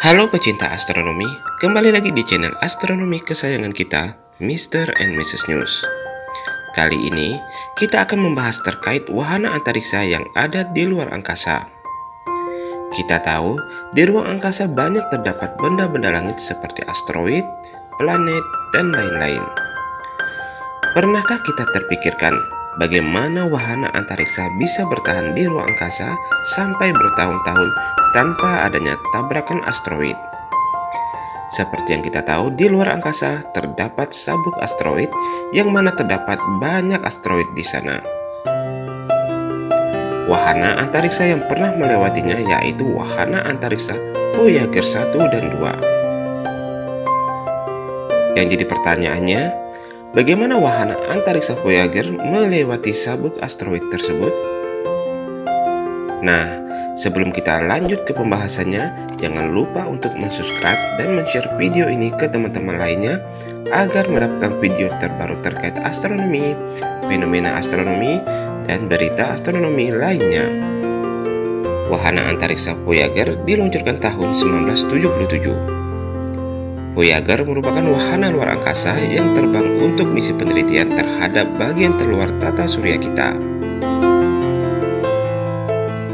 Halo pecinta astronomi, kembali lagi di channel astronomi kesayangan kita, Mr. and Mrs. News. Kali ini, kita akan membahas terkait wahana antariksa yang ada di luar angkasa. Kita tahu, di ruang angkasa banyak terdapat benda-benda langit seperti asteroid, planet, dan lain-lain. Pernahkah kita terpikirkan bagaimana wahana antariksa bisa bertahan di ruang angkasa sampai bertahun-tahun tanpa adanya tabrakan asteroid. Seperti yang kita tahu, di luar angkasa terdapat sabuk asteroid yang mana terdapat banyak asteroid di sana. Wahana antariksa yang pernah melewatinya yaitu wahana antariksa Voyager 1 dan 2. Yang jadi pertanyaannya, bagaimana wahana antariksa Voyager melewati sabuk asteroid tersebut? Nah, Sebelum kita lanjut ke pembahasannya, jangan lupa untuk subscribe dan share video ini ke teman-teman lainnya agar mendapatkan video terbaru terkait astronomi, fenomena astronomi, dan berita astronomi lainnya. Wahana antariksa Voyager diluncurkan tahun 1977. Voyager merupakan wahana luar angkasa yang terbang untuk misi penelitian terhadap bagian terluar tata surya kita.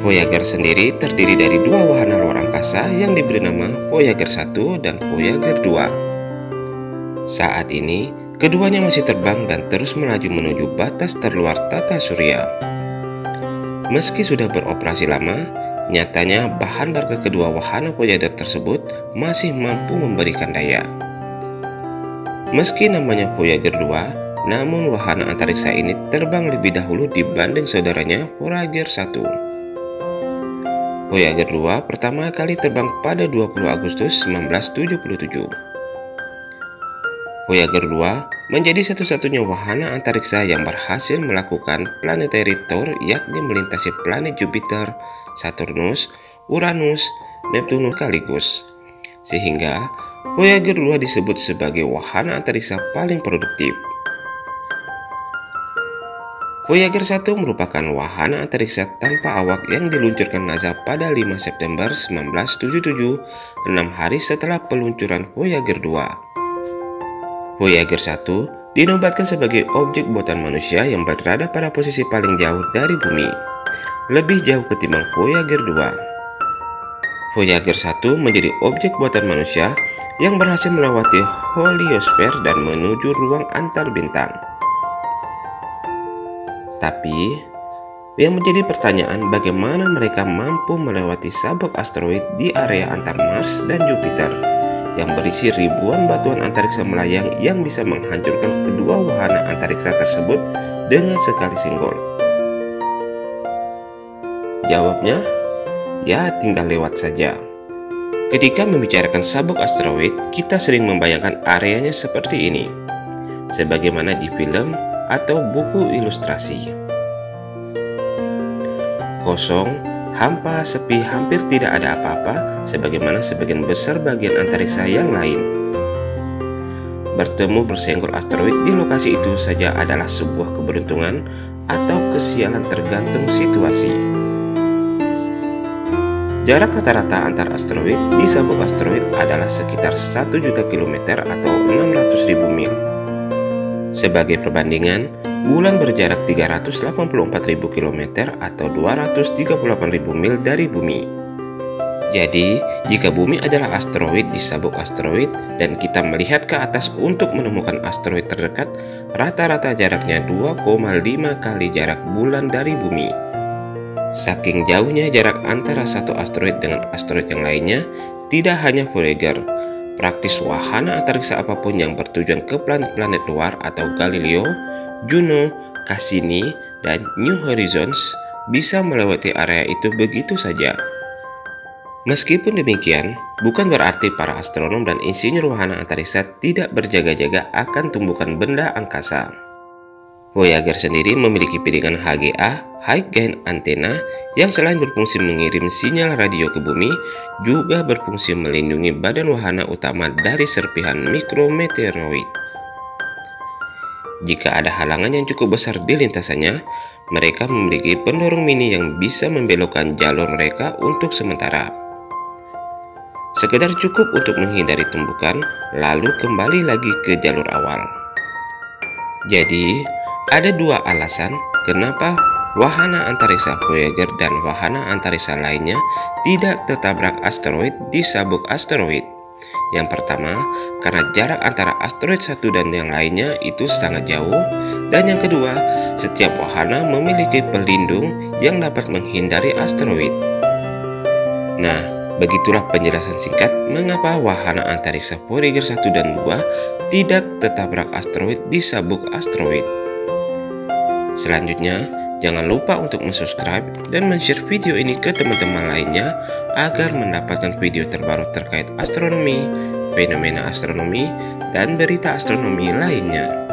Voyager sendiri terdiri dari dua wahana luar angkasa yang diberi nama Voyager 1 dan Voyager 2. Saat ini, keduanya masih terbang dan terus melaju menuju batas terluar tata surya. Meski sudah beroperasi lama, nyatanya bahan bakar kedua wahana Voyager tersebut masih mampu memberikan daya. Meski namanya Voyager 2, namun wahana antariksa ini terbang lebih dahulu dibanding saudaranya Voyager 1. Voyager 2 pertama kali terbang pada 20 Agustus 1977. Voyager 2 menjadi satu-satunya wahana antariksa yang berhasil melakukan planetary tour yakni melintasi planet Jupiter, Saturnus, Uranus, Neptunus sekaligus. Sehingga Voyager 2 disebut sebagai wahana antariksa paling produktif. Voyager 1 merupakan wahana antariksa tanpa awak yang diluncurkan NASA pada 5 September 1977, enam hari setelah peluncuran Voyager 2. Voyager 1 dinobatkan sebagai objek buatan manusia yang berada pada posisi paling jauh dari bumi, lebih jauh ketimbang Voyager 2. Voyager 1 menjadi objek buatan manusia yang berhasil melewati heliosfer dan menuju ruang antar bintang. Tapi, yang menjadi pertanyaan bagaimana mereka mampu melewati sabuk asteroid di area antar Mars dan Jupiter yang berisi ribuan batuan antariksa melayang yang bisa menghancurkan kedua wahana antariksa tersebut dengan sekali singgol. Jawabnya, ya tinggal lewat saja. Ketika membicarakan sabuk asteroid, kita sering membayangkan areanya seperti ini. Sebagaimana di film atau buku ilustrasi. Kosong, hampa, sepi, hampir tidak ada apa-apa, sebagaimana sebagian besar bagian antariksa yang lain. Bertemu bersenggol asteroid di lokasi itu saja adalah sebuah keberuntungan atau kesialan tergantung situasi. Jarak rata-rata antar asteroid di sabuk asteroid adalah sekitar 1 juta kilometer atau 600 ribu mil. Sebagai perbandingan, bulan berjarak 384.000 km atau 238.000 mil dari bumi. Jadi, jika bumi adalah asteroid di sabuk asteroid dan kita melihat ke atas untuk menemukan asteroid terdekat, rata-rata jaraknya 2,5 kali jarak bulan dari bumi. Saking jauhnya jarak antara satu asteroid dengan asteroid yang lainnya, tidak hanya Voyager, Praktis wahana antariksa apa pun yang bertujuan ke planet-planet luar atau Galileo, Juno, Cassini, dan New Horizons bisa melewati area itu begitu saja. Meskipun demikian, bukan berarti para astronom dan insinyur wahana antariksa tidak berjaga-jaga akan tumbukan benda angkasa. Voyager sendiri memiliki piringan HGA high gain antena yang selain berfungsi mengirim sinyal radio ke bumi, juga berfungsi melindungi badan wahana utama dari serpihan mikrometeoroid. Jika ada halangan yang cukup besar di lintasannya, mereka memiliki pendorong mini yang bisa membelokkan jalur mereka untuk sementara. sekedar cukup untuk menghindari tumbukan, lalu kembali lagi ke jalur awal. Jadi, ada dua alasan kenapa wahana antariksa Voyager dan wahana antariksa lainnya tidak tertabrak asteroid di sabuk asteroid. Yang pertama, karena jarak antara asteroid satu dan yang lainnya itu sangat jauh. Dan yang kedua, setiap wahana memiliki pelindung yang dapat menghindari asteroid. Nah, Begitulah penjelasan singkat mengapa wahana antariksa Voyager 1 dan 2 tidak tertabrak asteroid di sabuk asteroid. Selanjutnya, jangan lupa untuk subscribe dan share video ini ke teman-teman lainnya agar mendapatkan video terbaru terkait astronomi, fenomena astronomi, dan berita astronomi lainnya.